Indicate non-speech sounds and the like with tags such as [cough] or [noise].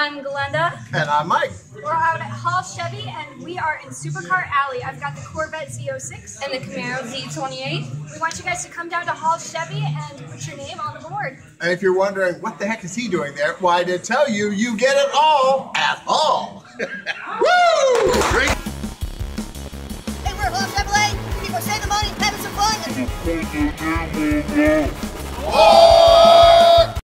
I'm Glenda And I'm Mike. We're out at Hall Chevy and we are in Supercar Alley. I've got the Corvette Z06 and the Camaro Z28. We want you guys to come down to Hall Chevy and put your name on the board. And if you're wondering what the heck is he doing there, why to tell you, you get it all at Hall. [laughs] Woo! Great. Hey, we're Hall Chevrolet. People save the money, having some fun.